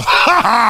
ha ha!